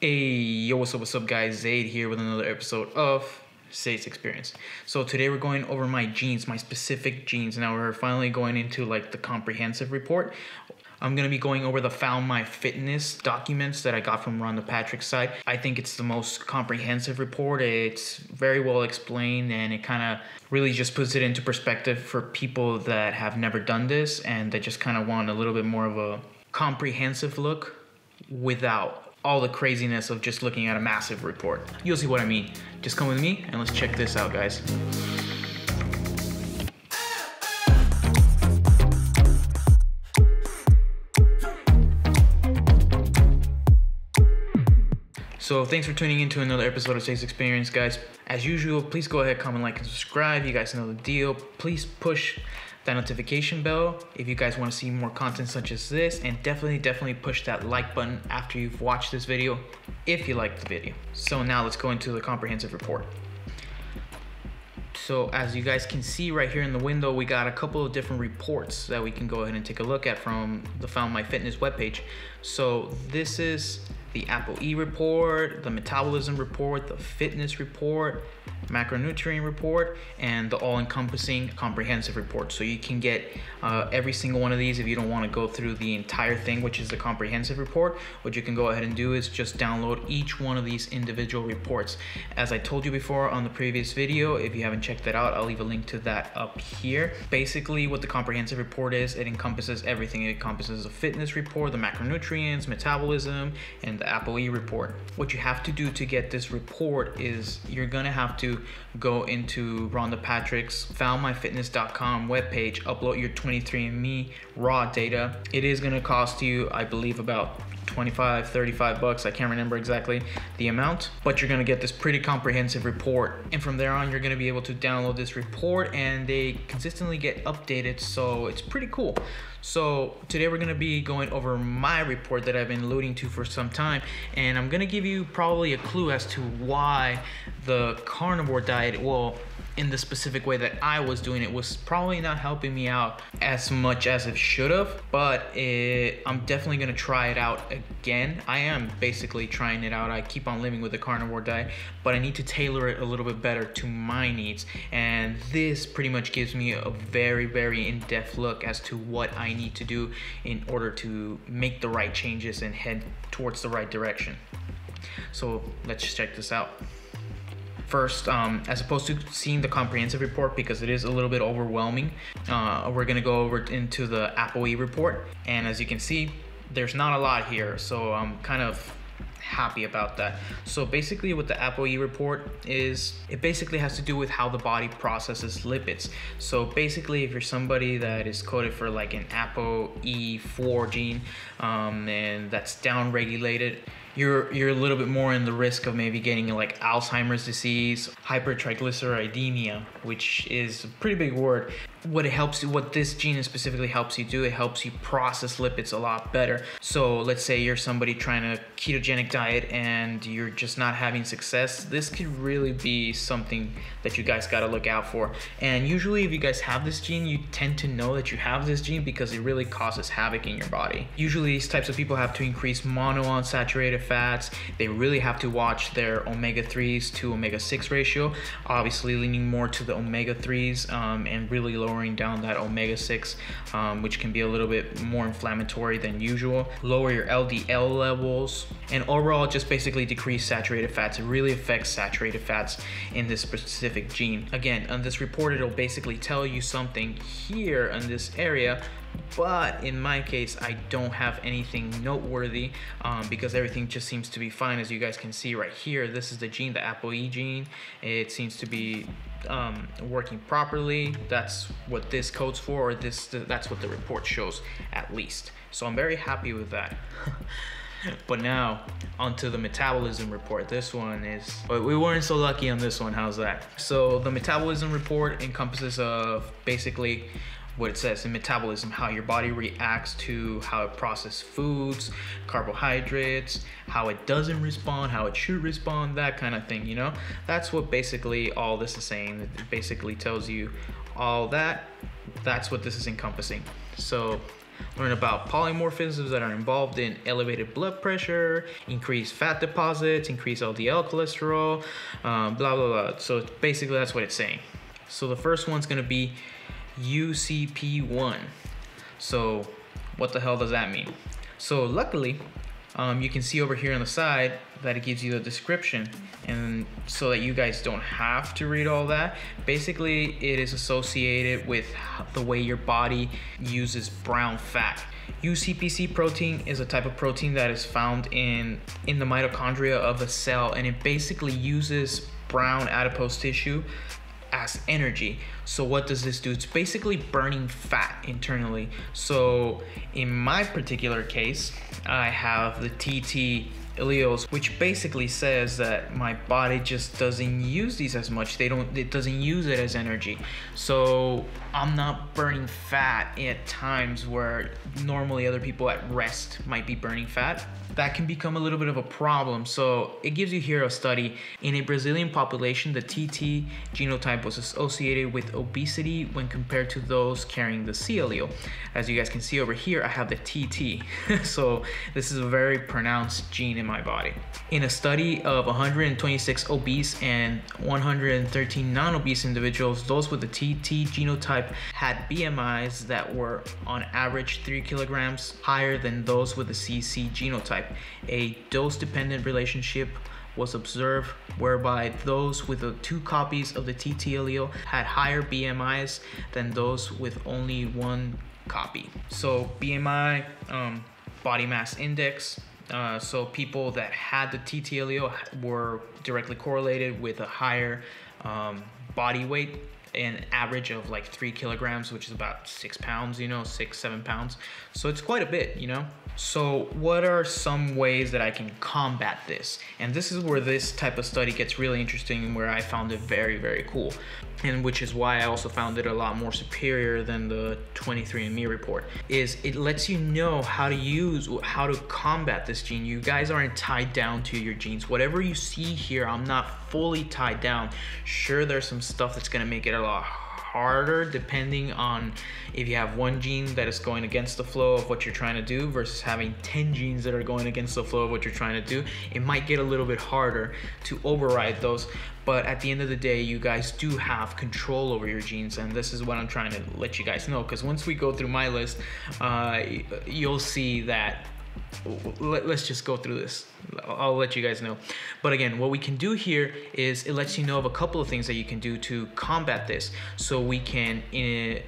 Hey, yo, what's up, what's up, guys? Zaid here with another episode of Zaid's Experience. So today we're going over my genes, my specific genes. Now we're finally going into like the comprehensive report. I'm gonna be going over the Found My Fitness documents that I got from Rhonda Patrick's site. I think it's the most comprehensive report. It's very well explained and it kind of really just puts it into perspective for people that have never done this and that just kind of want a little bit more of a comprehensive look without all the craziness of just looking at a massive report. You'll see what I mean. Just come with me and let's check this out, guys. So thanks for tuning in to another episode of Zaid's Experience, guys. As usual, please go ahead, comment, like, and subscribe. You guys know the deal. Please push that notification bell if you guys want to see more content such as this and definitely definitely push that like button after you've watched this video if you liked the video. So now let's go into the comprehensive report. So as you guys can see right here in the window we got a couple of different reports that we can go ahead and take a look at from the found my fitness webpage. So this is the ApoE report, the metabolism report, the fitness report, macronutrient report, and the all-encompassing comprehensive report. So you can get uh, every single one of these if you don't want to go through the entire thing, which is the comprehensive report. What you can go ahead and do is just download each one of these individual reports. As I told you before on the previous video, if you haven't checked that out, I'll leave a link to that up here. Basically, what the comprehensive report is, it encompasses everything. It encompasses the fitness report, the macronutrients, metabolism, and the ApoE report. What you have to do to get this report is you're gonna have to go into Rhonda Patrick's foundmyfitness.com webpage, upload your 23andMe raw data. It is gonna cost you, I believe, about 25 35 bucks i can't remember exactly the amount but you're to get this pretty comprehensive report. And from there on you're to be able to download this report and they consistently get updated so it's pretty cool. So today we're to be going over my report that i've been alluding to for some time and i'm to give you probably a clue as to why the carnivore diet well in the specific way that I was doing it was probably not helping me out as much as it should have, but it, I'm definitely gonna try it out again. I am basically trying it out. I keep on living with the carnivore diet, but I need to tailor it a little bit better to my needs. And this pretty much gives me a very, very in-depth look as to what I need to do in order to make the right changes and head towards the right direction. So let's check this out first um, as opposed to seeing the comprehensive report because it is a little bit overwhelming uh, we're gonna go over into the ApoE report. And as you can see there's not a lot here so I'm kind of happy about that. So basically what the ApoE report is it basically has to do with how the body processes lipids. So basically if you're somebody that is coded for like an ApoE4 gene um, and that's down regulated you're you're a little bit more in the risk of maybe getting like Alzheimer's disease, hypertriglyceridemia, which is a pretty big word. What it helps what this gene specifically helps you do, it helps you process lipids a lot better. So let's say you're somebody trying a ketogenic diet and you're just not having success. This could really be something that you guys got to look out for. And usually if you guys have this gene, you tend to know that you have this gene because it really causes havoc in your body. Usually these types of people have to increase monounsaturated fats. They really have to watch their omega-3s to omega-6 ratio, obviously leaning more to the omega-3s um, and really lowering down that omega-6, um, which can be a little bit more inflammatory than usual. Lower your LDL levels and overall just basically decrease saturated fats. It really affects saturated fats in this specific gene. Again, on this report, it'll basically tell you something here in this area but in my case i don't have anything noteworthy um, because everything just seems to be fine as you guys can see right here this is the gene the ApoE gene it seems to be um, working properly that's what this codes for or this that's what the report shows at least. So i'm very happy with that. But now onto the metabolism report. This one is but we weren't so lucky on this one how's that? So the metabolism report encompasses of basically what it says in metabolism, how your body reacts to how it processes foods, carbohydrates, how it doesn't respond, how it should respond, that kind of thing, you know? That's what basically all this is saying. It basically tells you all that. That's what this is encompassing. So learn about polymorphisms that are involved in elevated blood pressure, increased fat deposits, increased LDL cholesterol, um, blah, blah, blah. So basically, that's what it's saying. So the first one's to be UCP1. So what the hell does that mean? So luckily, um, you can see over here on the side that it gives you the description and so that you guys don't have to read all that basically it is associated with the way your body uses brown fat UCPC protein is a type of protein that is found in in the mitochondria of a cell and it basically uses brown adipose tissue as energy. So what does this do? It's basically burning fat internally. So in my particular case, I have the TT alleles, which basically says that my body just doesn't use these as much. They don't, it doesn't use it as energy. So I'm not burning fat at times where normally other people at rest might be burning fat. That can become a little bit of a problem. So it gives you here a study in a Brazilian population, the TT genotype was associated with obesity when compared to those carrying the C allele. As you guys can see over here, I have the TT. so this is a very pronounced gene in my body. In a study of 126 obese and 113 non-obese individuals, those with the TT genotype had BMIs that were on average 3 kilograms higher than those with the CC genotype. A dose-dependent relationship was observed whereby those with the two copies of the TT allele had higher BMIs than those with only one copy. So BMI, um, body mass index, uh, so people that had the TT allele were directly correlated with a higher um, body weight an average of like three kilograms, which is about six pounds, you know, six, seven pounds. So it's quite a bit, you know. So what are some ways that I can combat this? And this is where this type of study gets really interesting and where I found it very, very cool. And which is why I also found it a lot more superior than the 23andMe report, is it lets you know how to use, how to combat this gene. You guys aren't tied down to your genes. Whatever you see here, I'm not fully tied down. Sure, there's some stuff that's gonna make it a lot harder depending on if you have one gene that is going against the flow of what you're trying to do versus having 10 genes that are going against the flow of what you're trying to do. It might get a little bit harder to override those, but at the end of the day, you guys do have control over your genes, and this is what I'm trying to let you guys know. Because once we go through my list, uh, you'll see that let, us just go through this. I'll let you guys know. But again, what we can do here is it lets you know of a couple of things that you can do to combat this. So we can in,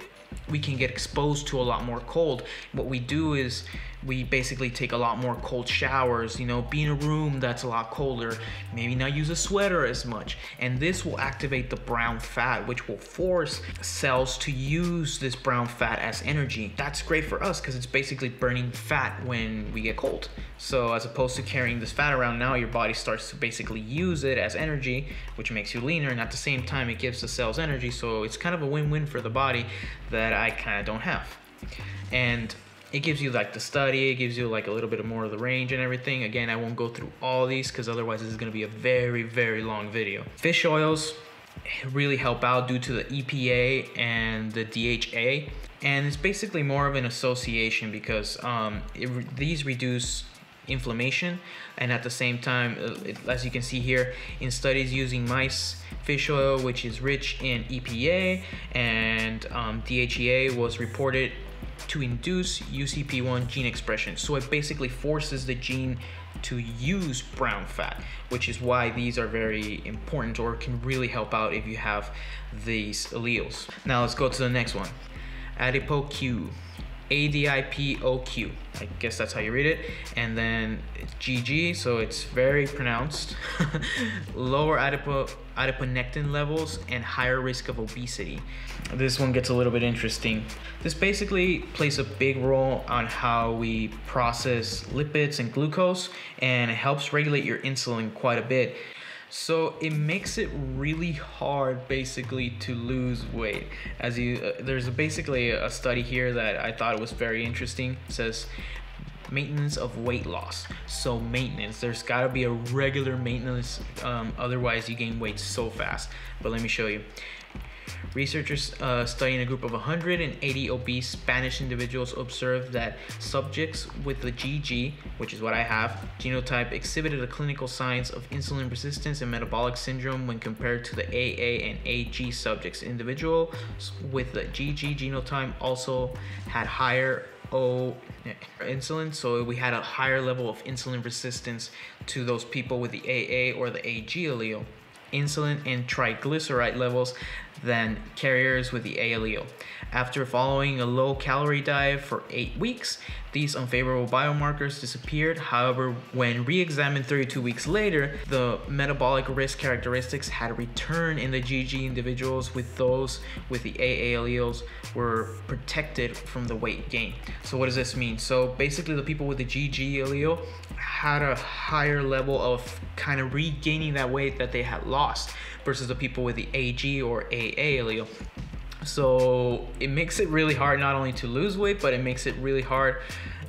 we can get exposed to a lot more cold. What we do is we basically take a lot more cold showers, you know, be in a room that's a lot colder, maybe not use a sweater as much. And this will activate the brown fat, which will force cells to use this brown fat as energy. That's great for us because it's basically burning fat when we get cold. So as opposed to carrying this fat around now, your body starts to basically use it as energy, which makes you leaner. And at the same time, it gives the cells energy. So it's kind of a win-win for the body that I kind of don't have. And it gives you like the study it gives you like a little bit of more of the range and everything. Again i won't go through all these because otherwise this is going to be a very very long video. Fish oils really help out due to the epa and the dha and it's basically more of an association because um, these reduce inflammation and at the same time uh, as you can see here in studies using mice fish oil which is rich in epa and um, dhea was reported to induce UCP1 gene expression. So it basically forces the gene to use brown fat, which is why these are very important or can really help out if you have these alleles. Now let's go to the next one. AdipoQ. A-D-I-P-O-Q. I guess that's how you read it. And then GG, so it's very pronounced. Lower adipo adiponectin levels and higher risk of obesity. This one gets a little bit interesting. This basically plays a big role on how we process lipids and glucose and it helps regulate your insulin quite a bit. So it makes it really hard basically to lose weight. As you, uh, there's basically a study here that I thought was very interesting. It says maintenance of weight loss. So maintenance, there's gotta be a regular maintenance, um, otherwise you gain weight so fast. But let me show you. Researchers uh, studying a group of 180 obese Spanish individuals observed that subjects with the GG, which is what I have, genotype exhibited a clinical signs of insulin resistance and metabolic syndrome when compared to the AA and AG subjects. Individuals with the GG genotype also had higher O insulin, so we had a higher level of insulin resistance to those people with the AA or the AG allele. Insulin and triglyceride levels than carriers with the A allele. After following a low calorie diet for eight weeks, these unfavorable biomarkers disappeared. However, when re examined 32 weeks later, the metabolic risk characteristics had returned in the GG individuals, with those with the AA alleles were protected from the weight gain. So, what does this mean? So, basically, the people with the GG allele had a higher level of kind of regaining that weight that they had lost versus the people with the AG or AA allele. So it makes it really hard not only to lose weight, but it makes it really hard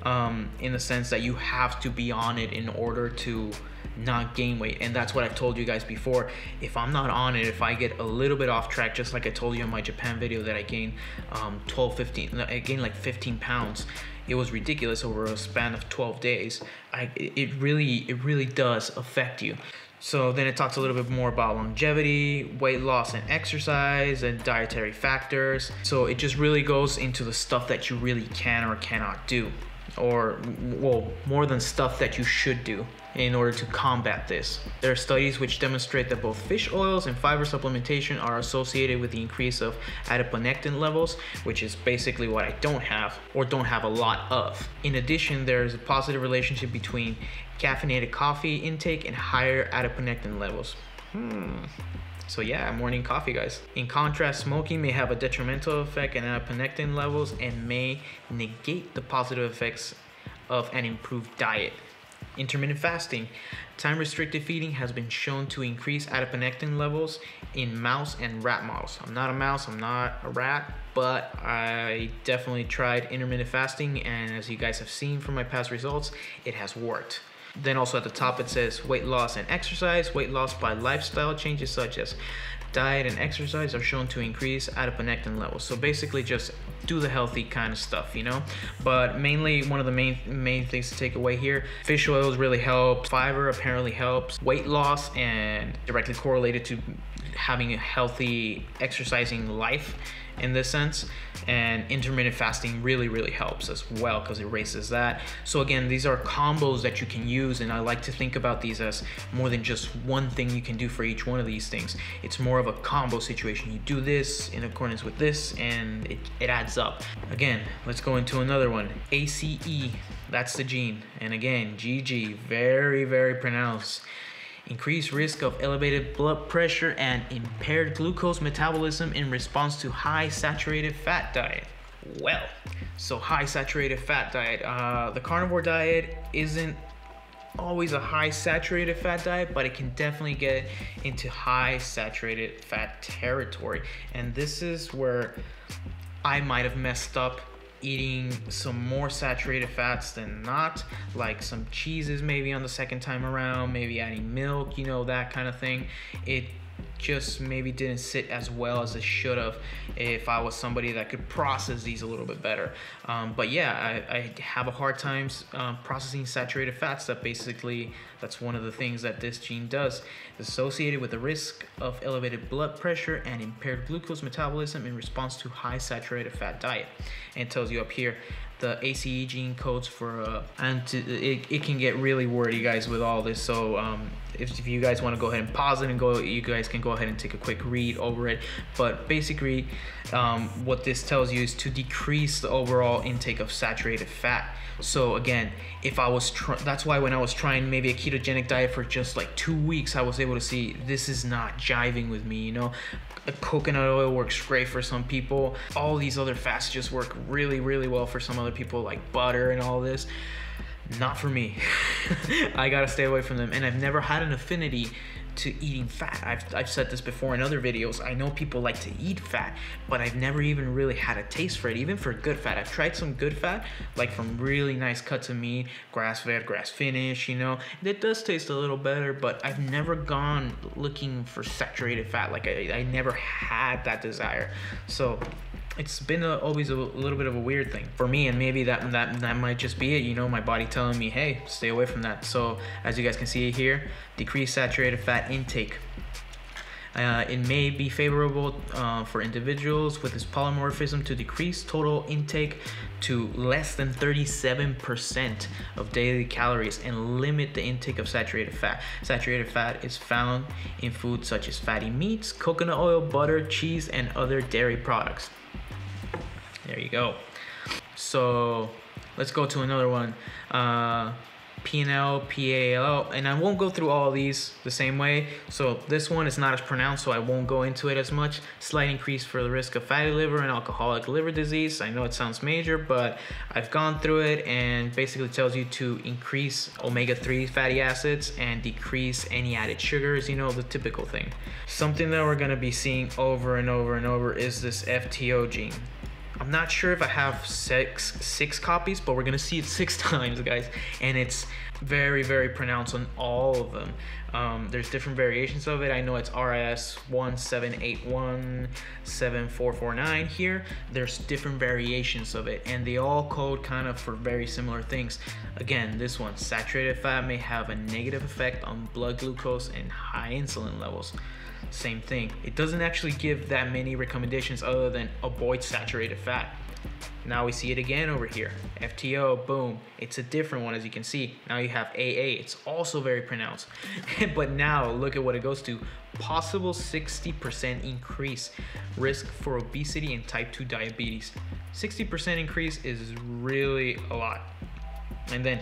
um, in the sense that you have to be on it in order to not gain weight. And that's what I've told you guys before. If I'm not on it, if I get a little bit off track, just like I told you in my Japan video that I gained um, 12, 15, I gained like 15 pounds. It was ridiculous over a span of 12 days. I, it really, it really does affect you. So then it talks a little bit more about longevity, weight loss and exercise, and dietary factors. So it just really goes into the stuff that you really can or cannot do. Or, well, more than stuff that you should do in order to combat this. There are studies which demonstrate that both fish oils and fiber supplementation are associated with the increase of adiponectin levels, which is basically what I don't have or don't have a lot of. In addition, there's a positive relationship between caffeinated coffee intake and higher adiponectin levels. Hmm. So yeah, morning coffee, guys. In contrast, smoking may have a detrimental effect on adiponectin levels and may negate the positive effects of an improved diet. Intermittent fasting. Time restricted feeding has been shown to increase adiponectin levels in mouse and rat models. I'm not a mouse, I'm not a rat, but I definitely tried intermittent fasting, and as you guys have seen from my past results, it has worked. Then also at the top it says weight loss and exercise. Weight loss by lifestyle changes such as diet and exercise are shown to increase adiponectin levels. So basically just do the healthy kind of stuff, you know? But mainly one of the main main things to take away here, fish oils really help. Fiber apparently helps. Weight loss and directly correlated to having a healthy exercising life in this sense and intermittent fasting really really helps as well because it raises that. So again these are combos that you can use and i like to think about these as more than just one thing you can do for each one of these things. It's more of a combo situation. You do this in accordance with this and it, it adds up. Again let's go into another one. Ace that's the gene. And again gg very very pronounced increased risk of elevated blood pressure, and impaired glucose metabolism in response to high saturated fat diet. Well, so high saturated fat diet. Uh, the carnivore diet isn't always a high saturated fat diet, but it can definitely get into high saturated fat territory. And this is where I might have messed up eating some more saturated fats than not, like some cheeses maybe on the second time around, maybe adding milk, you know, that kind of thing. It just maybe didn't sit as well as it should have if I was somebody that could process these a little bit better. Um, but yeah, I, I, have a hard time um, processing saturated fats. That basically that's one of the things that this gene does. It's associated with the risk of elevated blood pressure and impaired glucose metabolism in response to high saturated fat diet. And it tells you up here the ACE gene codes for uh, and to, it, it can get really wordy guys with all this. So um, if, if you guys want to go ahead and pause it and go you guys can go ahead and take a quick read over it. But basically um, what this tells you is to decrease the overall intake of saturated fat. So again if I was that's why when I was trying maybe a ketogenic diet for just like two weeks I was able to see this is not jiving with me you know coconut oil works great for some people all these other fats just work really really well for some other people like butter and all this not for me. I gotta stay away from them. And I've never had an affinity to eating fat. I've, I've said this before in other videos. I know people like to eat fat, but I've never even really had a taste for it, even for good fat. I've tried some good fat, like from really nice cuts of meat, grass fed, grass finished, you know. It does taste a little better, but I've never gone looking for saturated fat. Like I, I never had that desire. So it's been a, always a, little bit of a weird thing for me and maybe that that that might just be it you know my body telling me hey stay away from that so as you guys can see here decrease saturated fat intake uh, it may be favorable uh, for individuals with this polymorphism to decrease total intake to less than 37% of daily calories and limit the intake of saturated fat. Saturated fat is found in foods such as fatty meats, coconut oil, butter, cheese, and other dairy products. There you go. So let's go to another one. Uh, PNL, PAL, and I won't go through all these the same way. So this one is not as pronounced, so I won't go into it as much. Slight increase for the risk of fatty liver and alcoholic liver disease. I know it sounds major, but I've gone through it and basically tells you to increase omega-3 fatty acids and decrease any added sugars, you know, the typical thing. Something that we're gonna be seeing over and over and over is this FTO gene. I'm not sure if I have six six copies, but we're gonna see it six times, guys, and it's very very pronounced on all of them. Um, there's different variations of it. I know it's RS 17817449 here. There's different variations of it, and they all code kind of for very similar things. Again, this one, saturated fat may have a negative effect on blood glucose and high insulin levels same thing. It doesn't actually give that many recommendations other than avoid saturated fat. Now we see it again over here. FTO, boom. It's a different one as you can see. Now you have AA. It's also very pronounced. but now look at what it goes to. Possible 60% increase risk for obesity and type 2 diabetes. 60% increase is really a lot. And then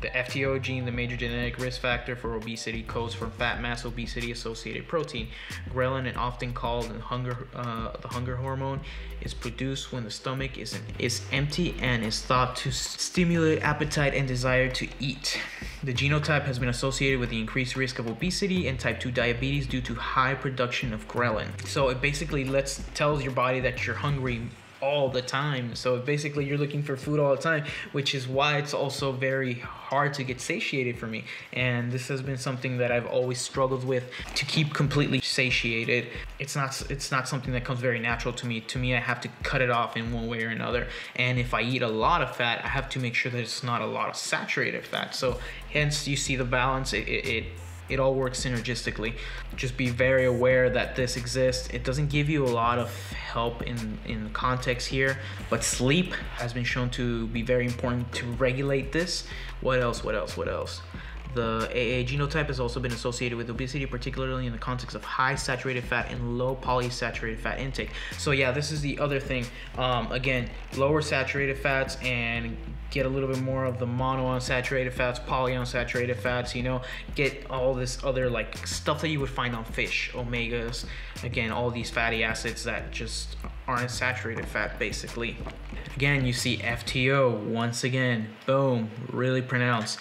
the FTO gene, the major genetic risk factor for obesity, codes for fat mass obesity associated protein. Ghrelin, and often called the hunger, uh, the hunger hormone, is produced when the stomach is, is empty and is thought to stimulate appetite and desire to eat. The genotype has been associated with the increased risk of obesity and type 2 diabetes due to high production of ghrelin. So it basically lets tells your body that you're hungry all the time. So basically, you're looking for food all the time, which is why it's also very hard to get satiated for me. And this has been something that I've always struggled with to keep completely satiated. It's not it's not something that comes very natural to me. To me, I have to cut it off in one way or another. And if I eat a lot of fat, I have to make sure that it's not a lot of saturated fat. So hence, you see the balance. it, it, it it all works synergistically. Just be very aware that this exists. It doesn't give you a lot of help in, in context here, but sleep has been shown to be very important to regulate this. What else? What else? What else? The AA genotype has also been associated with obesity, particularly in the context of high saturated fat and low polysaturated fat intake. So yeah, this is the other thing. Um, again, lower saturated fats and get a little bit more of the monounsaturated fats, polyunsaturated fats, you know, get all this other like stuff that you would find on fish, omegas, again, all these fatty acids that just aren't saturated fat basically. Again, you see FTO once again, boom, really pronounced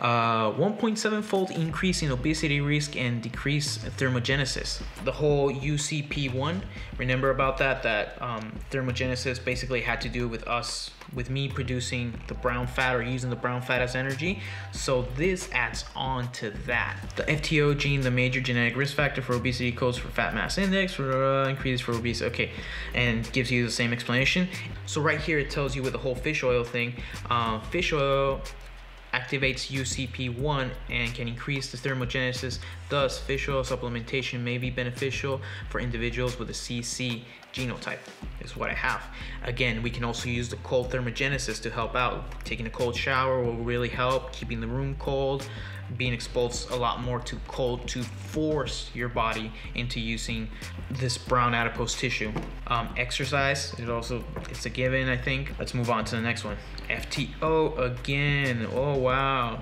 uh, 1.7 fold increase in obesity risk and decrease thermogenesis. The whole UCP1, remember about that? That um, thermogenesis basically had to do with us, with me producing the brown fat or using the brown fat as energy. So this adds on to that. The FTO gene, the major genetic risk factor for obesity, codes for fat mass index, for uh, increases for obesity. Okay, and gives you the same explanation. So right here it tells you with the whole fish oil thing, uh, fish oil activates UCP1 and can increase the thermogenesis. Thus, fish oil supplementation may be beneficial for individuals with a CC genotype, is what I have. Again, we can also use the cold thermogenesis to help out. Taking a cold shower will really help, keeping the room cold, being exposed a lot more to cold to force your body into using this brown adipose tissue. Um, exercise, it also it's a given, I think. Let's move on to the next one. FTO again. Oh wow.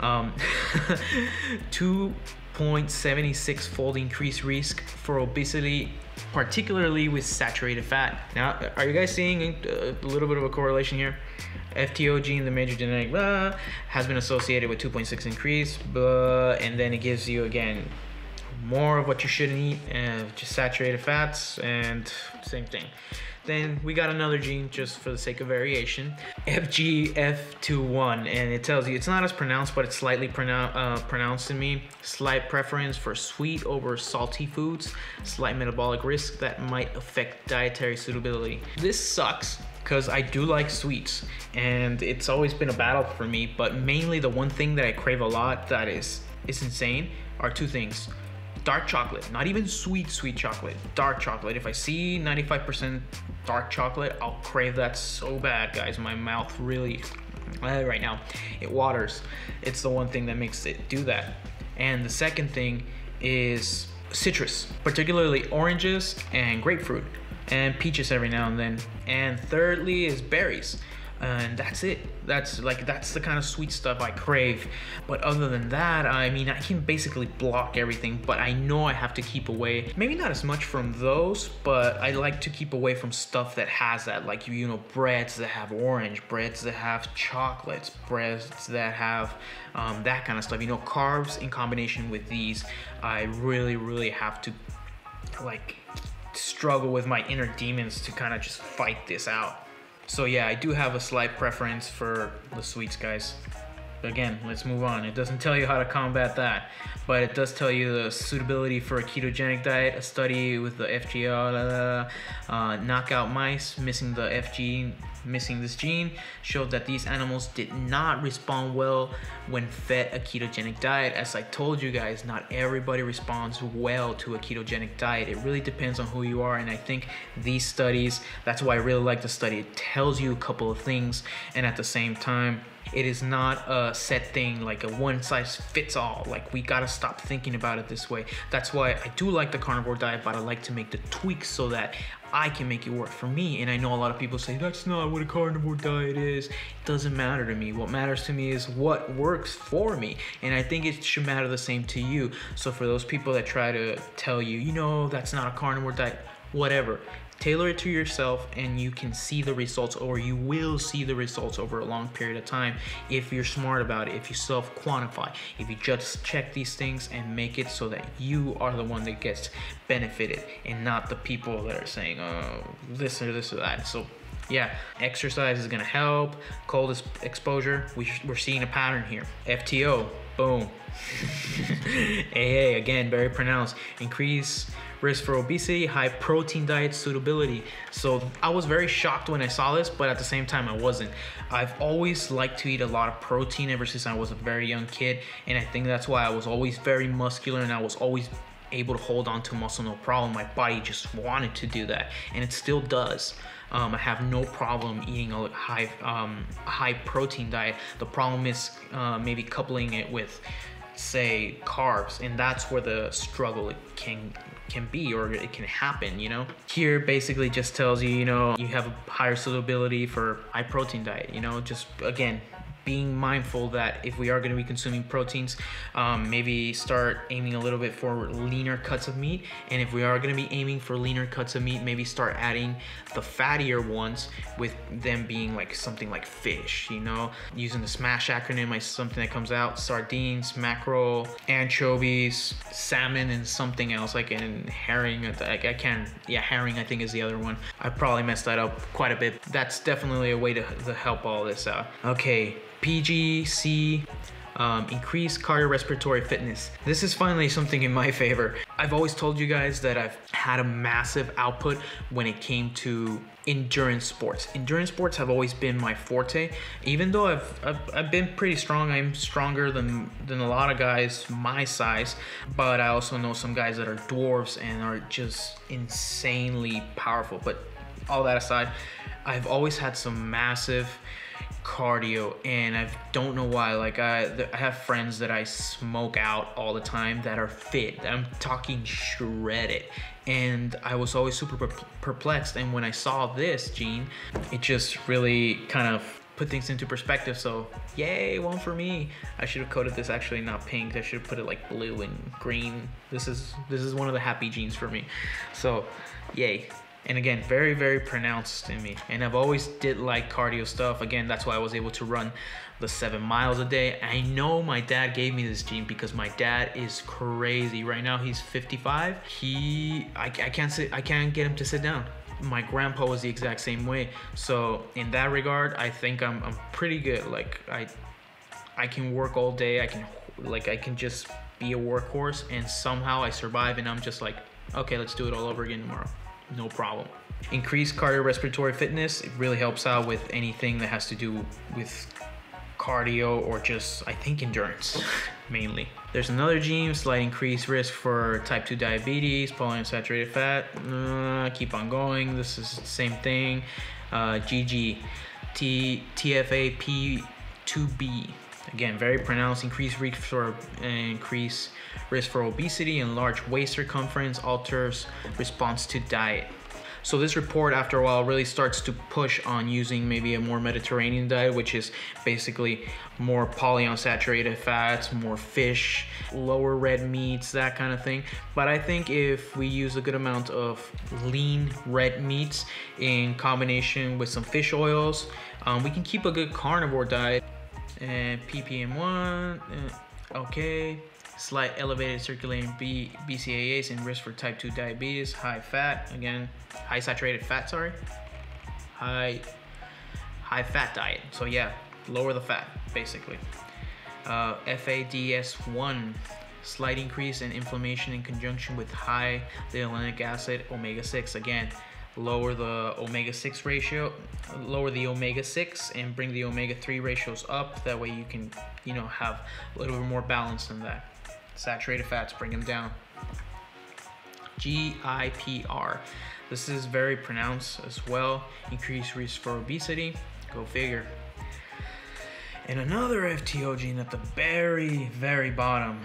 Um, 2.76 fold increased risk for obesity particularly with saturated fat. Now, are you guys seeing a little bit of a correlation here? FTO gene, the major genetic, blah, has been associated with 2.6 increase, blah, and then it gives you again more of what you shouldn't eat and just saturated fats and same thing. Then we got another gene just for the sake of variation, FGF21, and it tells you it's not as pronounced, but it's slightly pronou- uh, pronounced in me. Slight preference for sweet over salty foods, slight metabolic risk that might affect dietary suitability. This sucks because I do like sweets and it's always been a battle for me, but mainly the one thing that I crave a lot that is is insane are two things dark chocolate, not even sweet, sweet chocolate, dark chocolate. If I see 95% dark chocolate, I'll crave that so bad, guys. My mouth really, uh, right now, it waters. It's the one thing that makes it do that. And the second thing is citrus, particularly oranges and grapefruit, and peaches every now and then. And thirdly is berries and that's it. That's like that's the kind of sweet stuff i crave. But other than that i mean i can basically block everything but i know i have to keep away. Maybe not as much from those but i like to keep away from stuff that has that like you know breads that have orange breads that have chocolates breads that have um, that kind of stuff. You know carbs in combination with these i really really have to like struggle with my inner demons to kind of just fight this out so yeah, I do have a slight preference for the sweets, guys. Again, let's move on. It doesn't tell you how to combat that, but it does tell you the suitability for a ketogenic diet. A study with the FGL uh, knockout mice missing the FG missing this gene showed that these animals did not respond well when fed a ketogenic diet. As I told you guys, not everybody responds well to a ketogenic diet. It really depends on who you are. And I think these studies, that's why I really like the study. It tells you a couple of things. And at the same time, it is not a set thing like a one size fits all. Like we gotta stop thinking about it this way. That's why I do like the carnivore diet, but I like to make the tweaks so that I can make it work for me. And I know a lot of people say that's not what a carnivore diet is. It doesn't matter to me. What matters to me is what works for me. And I think it should matter the same to you. So for those people that try to tell you, you know, that's not a carnivore diet, whatever tailor it to yourself and you can see the results or you will see the results over a long period of time if you're smart about it if you self quantify if you just check these things and make it so that you are the one that gets benefited and not the people that are saying oh this or this or that so yeah, exercise is gonna help. Cold exposure, we are seeing a pattern here. FTO, boom. AA, again, very pronounced. Increase risk for obesity, high protein diet suitability. So I was very shocked when I saw this, but at the same time, I wasn't. I've always liked to eat a lot of protein ever since I was a very young kid, and I think that's why I was always very muscular and I was always able to hold on to muscle no problem. My body just wanted to do that, and it still does. Um, I have no problem eating a high um, high protein diet. The problem is uh, maybe coupling it with say carbs and that's where the struggle can can be or it can happen you know here basically just tells you you know you have a higher suitability for high protein diet you know just again being mindful that if we are going to be consuming proteins, um, maybe start aiming a little bit for leaner cuts of meat. And if we are going to be aiming for leaner cuts of meat, maybe start adding the fattier ones with them being like something like fish, you know, using the SMASH acronym, like something that comes out sardines, mackerel, anchovies, salmon, and something else like in herring. Like I can't, yeah, herring I think is the other one. I probably messed that up quite a bit. That's definitely a way to, to help all this out. Okay, PGC um, increase cardiorespiratory fitness. This is finally something in my favor. I've always told you guys that I've had a massive output when it came to endurance sports. Endurance sports have always been my forte. Even though I've, I've, I've been pretty strong, I'm stronger than, than a lot of guys my size, but I also know some guys that are dwarves and are just insanely powerful. But all that aside, I've always had some massive cardio and I don't know why like I, I have friends that I smoke out all the time that are fit I'm talking shredded and I was always super perplexed and when I saw this gene it just really kind of put things into perspective. So yay, one for me. I should have coded this actually not pink. I should have put it like blue and green. This is this is one of the happy genes for me. So yay. And again, very, very pronounced in me. And I've always did like cardio stuff. Again, that's why I was able to run the seven miles a day. I know my dad gave me this gene because my dad is crazy. Right now he's 55. He, I, I can't sit, I can't get him to sit down my grandpa was the exact same way. So in that regard, I think I'm I'm pretty good. Like I I can work all day. I can like I can just be a workhorse and somehow I survive and I'm just like, okay, let's do it all over again tomorrow. No problem. Increased cardiorespiratory fitness, it really helps out with anything that has to do with cardio or just I think endurance mainly. There's another gene, slight increased risk for type 2 diabetes, polyunsaturated fat. Uh, keep on going. This is the same thing. Uh, GG, T, TFAP2B. Again, very pronounced increased risk for increased risk for obesity and large waist circumference alters response to diet. So this report after a while really starts to push on using maybe a more Mediterranean diet, which is basically more polyunsaturated fats, more fish, lower red meats, that kind of thing. But I think if we use a good amount of lean red meats in combination with some fish oils, um, we can keep a good carnivore diet. And ppm1, uh, okay slight elevated circulating B, BCAAs and risk for type 2 diabetes, high fat, again, high saturated fat, sorry, high, high fat diet. So yeah, lower the fat, basically. Uh, FADS1, slight increase in inflammation in conjunction with high linolenic acid, omega-6, again, lower the omega-6 ratio, lower the omega-6 and bring the omega-3 ratios up. That way you can, you know, have a little bit more balance than that. Saturated fats, bring them down. GIPR. This is very pronounced as well. Increased risk for obesity. Go figure. And another FTO gene at the very, very bottom.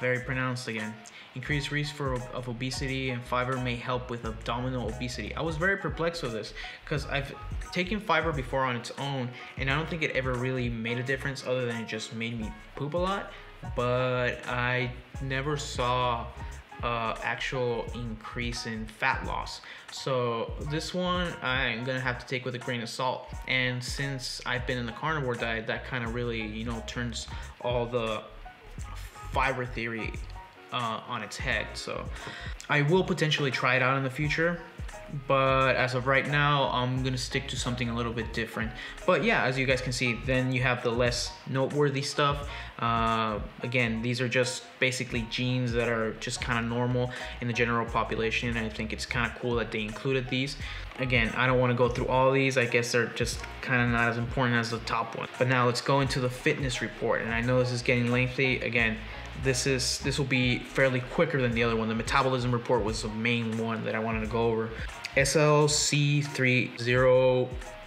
Very pronounced again. Increased risk for of obesity and fiber may help with abdominal obesity. I was very perplexed with this because I've taken fiber before on its own and I don't think it ever really made a difference other than it just made me poop a lot but I never saw uh, actual increase in fat loss. So this one I'm gonna have to take with a grain of salt. And since I've been in the carnivore diet, that kind of really, you know, turns all the fiber theory uh, on its head. So I will potentially try it out in the future but as of right now i'm gonna stick to something a little bit different. But yeah as you guys can see then you have the less noteworthy stuff. Uh, again these are just basically genes that are just kind of normal in the general population and i think it's kind of cool that they included these. Again i don't want to go through all these i guess they're just kind of not as important as the top one. But now let's go into the fitness report and i know this is getting lengthy. Again this is this will be fairly quicker than the other one. The metabolism report was the main one that I wanted to go over. SLC30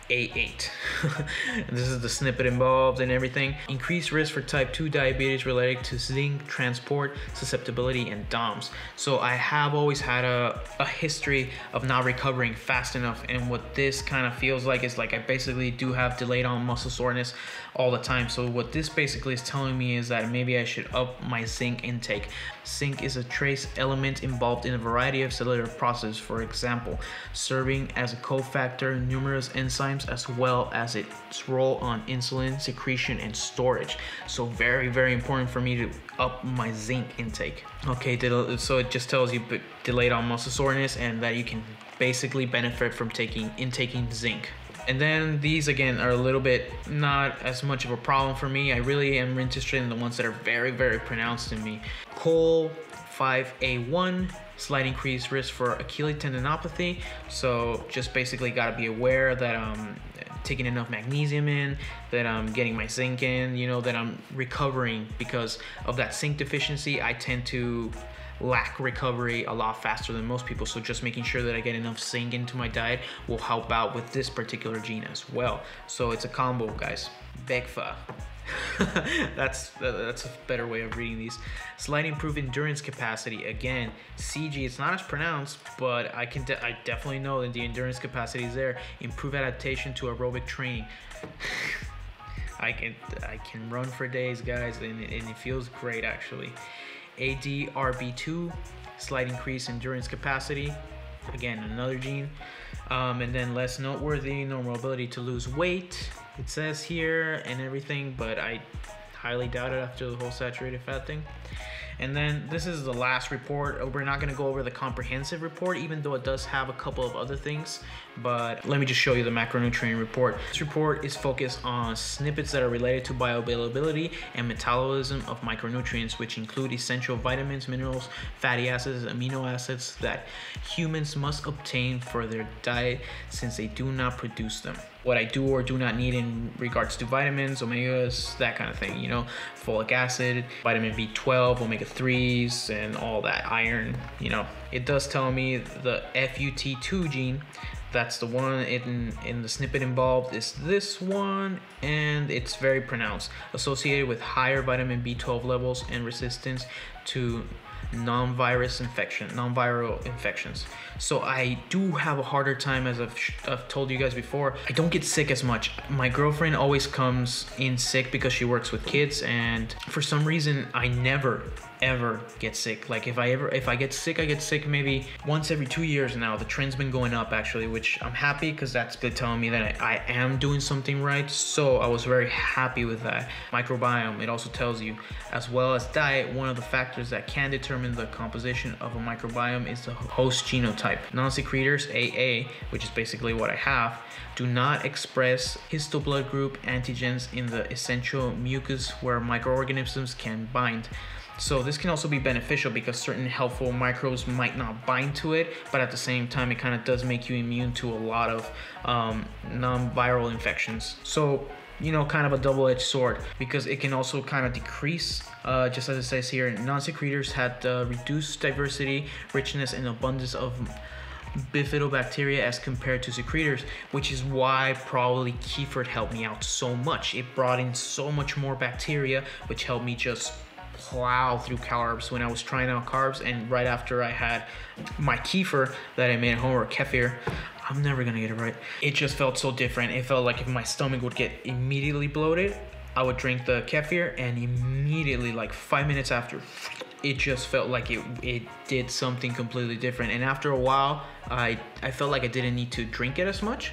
a8. this is the snippet involved and everything. Increased risk for type 2 diabetes related to zinc transport, susceptibility, and DOMS. So I have always had a, a history of not recovering fast enough. And what this kind of feels like is like I basically do have delayed on muscle soreness all the time. So what this basically is telling me is that maybe I should up my zinc intake. Zinc is a trace element involved in a variety of cellular processes. For example, serving as a cofactor, in numerous enzymes as well as its role on insulin secretion and storage. So very, very important for me to up my zinc intake. Okay, so it just tells you delayed on muscle soreness and that you can basically benefit from taking intaking zinc. And then these again are a little bit not as much of a problem for me. I really am interested in the ones that are very, very pronounced in me. Cole 5A1 slight increased risk for Achilles tendinopathy. So just basically got to be aware that I'm taking enough magnesium in, that I'm getting my zinc in, you know, that I'm recovering because of that zinc deficiency. I tend to lack recovery a lot faster than most people. So just making sure that I get enough zinc into my diet will help out with this particular gene as well. So it's a combo, guys. Begfa. that's that's a better way of reading these. Slight improved endurance capacity. Again, CG. It's not as pronounced, but I can de- I definitely know that the endurance capacity is there. Improve adaptation to aerobic training. I can I can run for days, guys, and, and it feels great actually. ADRB2, slight increase endurance capacity. Again, another gene. Um, and then less noteworthy, normal ability to lose weight. It says here and everything, but I highly doubt it after the whole saturated fat thing. And then this is the last report. Uh, we're not gonna go over the comprehensive report, even though it does have a couple of other things, but let me just show you the macronutrient report. This report is focused on snippets that are related to bioavailability and metabolism of micronutrients, which include essential vitamins, minerals, fatty acids, amino acids that humans must obtain for their diet since they do not produce them what I do or do not need in regards to vitamins, omegas, that kind of thing, you know, folic acid, vitamin B12, omega 3s, and all that iron, you know. It does tell me the FUT2 gene, that's the one in, in the snippet involved is this one, and it's very pronounced, associated with higher vitamin B12 levels and resistance to non-virus infection, non-viral infections. So I do have a harder time, as I've, I've told you guys before. I don't get sick as much. My girlfriend always comes in sick because she works with kids, and for some reason, I never ever get sick. Like if I ever if I get sick, I get sick maybe once every two years now. The trend's been going up actually, which I'm happy because that's telling me that I, I am doing something right. So I was very happy with that. Microbiome, it also tells you, as well as diet, one of the factors that can determine the composition of a microbiome is the host genotype. Non-secretors, AA, which is basically what I have, do not express histoblood group antigens in the essential mucus where microorganisms can bind. So this can also be beneficial because certain helpful microbes might not bind to it, but at the same time, it kind of does make you immune to a lot of um, non-viral infections. So you know, kind of a double-edged sword because it can also kind of decrease, uh, just as it says here, non-secretors had uh, reduced diversity, richness, and abundance of bifidobacteria as compared to secretors, which is why probably kefir helped me out so much. It brought in so much more bacteria, which helped me just plow through carbs when I was trying out carbs and right after I had my kefir that I made at home or kefir I'm never gonna get it right it just felt so different it felt like if my stomach would get immediately bloated I would drink the kefir and immediately like five minutes after it just felt like it it did something completely different and after a while I I felt like I didn't need to drink it as much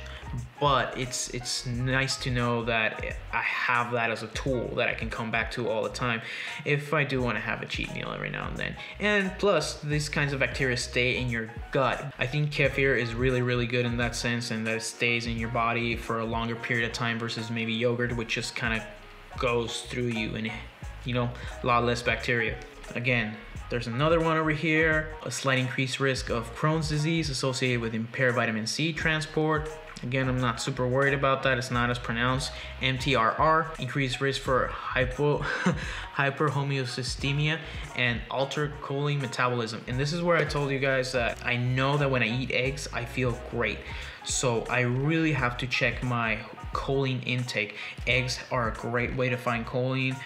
but it's it's nice to know that I have that as a tool that I can come back to all the time if I do want to have a cheat meal every now and then. And plus, these kinds of bacteria stay in your gut. I think kefir is really really good in that sense, and that it stays in your body for a longer period of time versus maybe yogurt, which just kind of goes through you and you know a lot less bacteria. Again, there's another one over here, a slight increased risk of Crohn's disease associated with impaired vitamin C transport. Again, I'm not super worried about that. It's not as pronounced. MTRR, increased risk for hypo, hyperhomocysteinemia and altered choline metabolism. And this is where I told you guys that I know that when I eat eggs, I feel great. So I really have to check my choline intake. Eggs are a great way to find choline.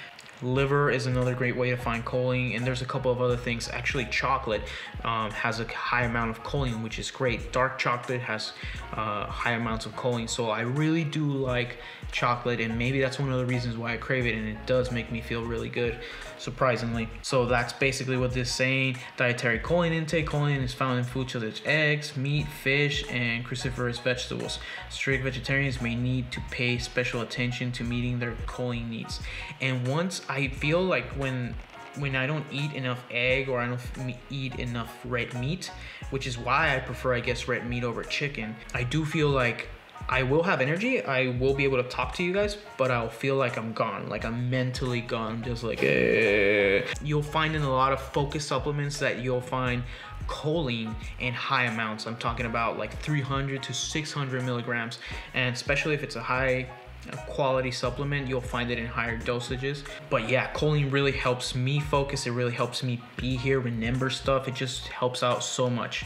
Liver is another great way to find choline, and there's a couple of other things. Actually, chocolate um, has a high amount of choline, which is great. Dark chocolate has uh, high amounts of choline, so I really do like chocolate, and maybe that's one of the reasons why I crave it, and it does make me feel really good, surprisingly. So that's basically what this is saying. Dietary choline intake. Choline is found in foods such as eggs, meat, fish, and cruciferous vegetables. Strict vegetarians may need to pay special attention to meeting their choline needs. And once I feel like when when I don't eat enough egg or I don't eat enough red meat, which is why I prefer, I guess, red meat over chicken, I do feel like I will have energy. I will be able to talk to you guys, but I'll feel like I'm gone, like I'm mentally gone, just like. Eh. You'll find in a lot of focus supplements that you'll find choline in high amounts. I'm talking about like 300 to 600 milligrams, and especially if it's a high quality supplement you'll find it in higher dosages. But yeah choline really helps me focus. It really helps me be here remember stuff. It just helps out so much.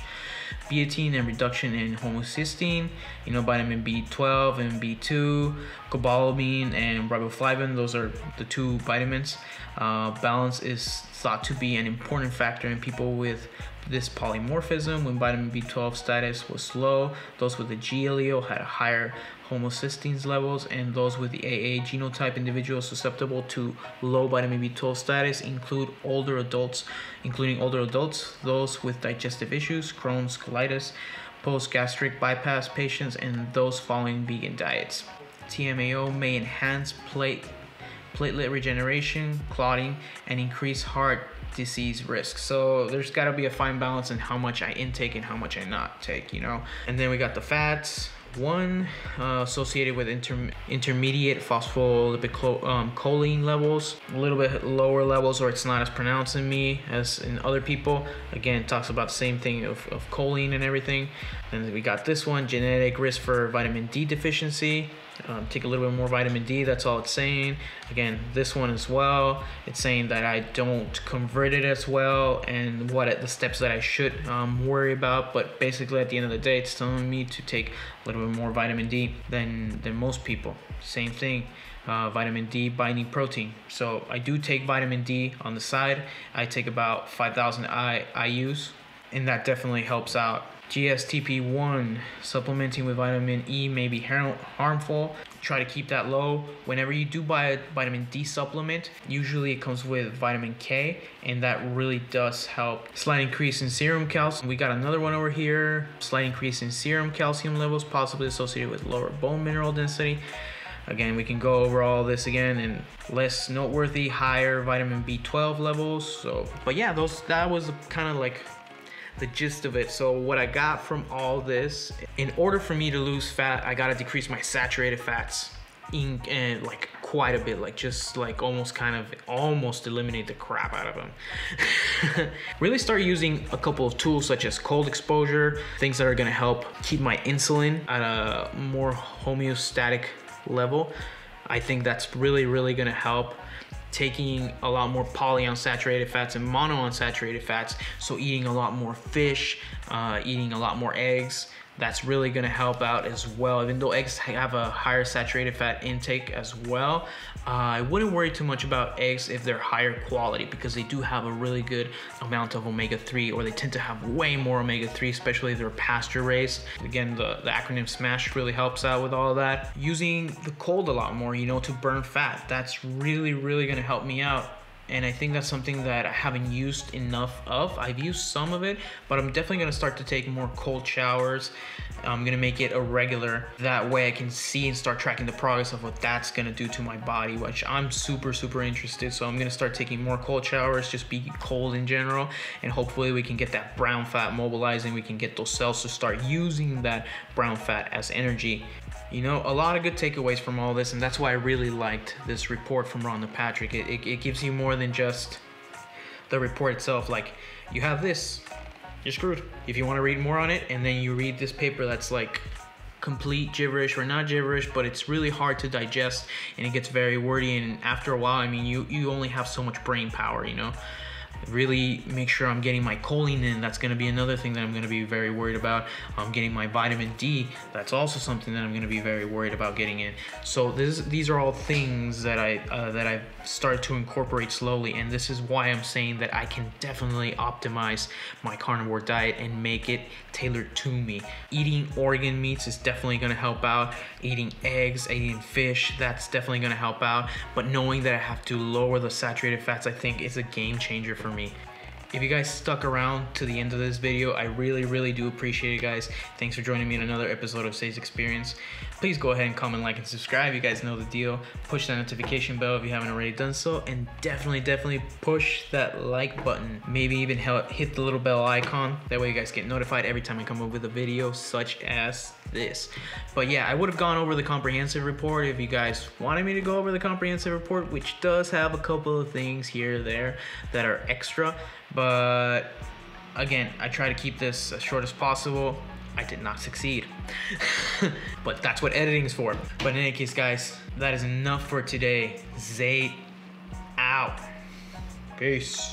Biotin and reduction in homocysteine you know vitamin b12 and b2 cobalamin and riboflavin. Those are the two vitamins. Uh, balance is thought to be an important factor in people with this polymorphism. When vitamin B12 status was low. Those with the G allele had a higher homocysteine levels, and those with the AA genotype individuals susceptible to low vitamin B12 status include older adults, including older adults, those with digestive issues, Crohn's, colitis, post-gastric bypass patients, and those following vegan diets. TMAO may enhance plate platelet regeneration, clotting, and increase heart disease risk. So there's got to be a fine balance in how much I intake and how much I not take, you know. And then we got the fats. One uh, associated with inter- intermediate phospholipid um, choline levels, a little bit lower levels, or it's not as pronounced in me as in other people. Again, talks about the same thing of, of choline and everything. And we got this one genetic risk for vitamin D deficiency, um, take a little bit more vitamin D. That's all it's saying. Again, this one as well. It's saying that I don't convert it as well and what the steps that I should um, worry about. But basically, at the end of the day, it's telling me to take a little bit more vitamin D than than most people. Same thing. Uh, vitamin D binding protein. So I do take vitamin D on the side. I take about 5,000 I IUs, and that definitely helps out GSTP1 supplementing with vitamin E may be harmful. Try to keep that low. Whenever you do buy a vitamin D supplement, usually it comes with vitamin K, and that really does help. Slight increase in serum calcium. We got another one over here. Slight increase in serum calcium levels, possibly associated with lower bone mineral density. Again, we can go over all this again and less noteworthy, higher vitamin B12 levels. So, but yeah, those that was kind of like the gist of it. So what I got from all this, in order for me to lose fat, I gotta decrease my saturated fats in and like quite a bit like just like almost kind of almost eliminate the crap out of them really start using a couple of tools such as cold exposure things that are to help keep my insulin at a more homeostatic level i think that's really really to help taking a lot more polyunsaturated fats and monounsaturated fats. So eating a lot more fish, uh, eating a lot more eggs, that's really to help out as well. Even though eggs have a higher saturated fat intake as well, uh, I wouldn't worry too much about eggs if they're higher quality because they do have a really good amount of omega-3 or they tend to have way more omega-3, especially if they're pasture raised. Again, the, the acronym SMASH really helps out with all of that. Using the cold a lot more, you know, to burn fat, that's really, really to help me out and I think that's something that I haven't used enough of. I've used some of it, but I'm definitely gonna start to take more cold showers. I'm gonna make it a regular. That way I can see and start tracking the progress of what that's gonna do to my body, which I'm super, super interested. So I'm gonna start taking more cold showers, just be cold in general, and hopefully we can get that brown fat mobilizing. We can get those cells to start using that brown fat as energy you know, a lot of good takeaways from all this, and that's why I really liked this report from Rhonda Patrick. It, it, it gives you more than just the report itself. Like, you have this, you're screwed. If you want to read more on it, and then you read this paper that's like complete gibberish or not gibberish, but it's really hard to digest and it gets very wordy. And after a while, I mean, you, you only have so much brain power, you know? Really make sure I'm getting my choline in. That's going to be another thing that I'm going to be very worried about. I'm getting my vitamin D. That's also something that I'm going to be very worried about getting in. So this, these are all things that I uh, that I've started to incorporate slowly, and this is why I'm saying that I can definitely optimize my carnivore diet and make it tailored to me. Eating organ meats is definitely going to help out. Eating eggs, eating fish, that's definitely going to help out. But knowing that I have to lower the saturated fats, I think is a game changer for me. If you guys stuck around to the end of this video, I really, really do appreciate it, guys. Thanks for joining me in another episode of Zaid's Experience. Please go ahead and comment, like, and subscribe. You guys know the deal. Push that notification bell if you haven't already done so. And definitely, definitely push that like button. Maybe even hit the little bell icon. That way you guys get notified every time I come up with a video such as this. But yeah, I would have gone over the comprehensive report if you guys wanted me to go over the comprehensive report, which does have a couple of things here there that are extra. But again, I try to keep this as short as possible. I did not succeed. but that's what editing is for. But in any case, guys, that is enough for today. Zaid out. Peace.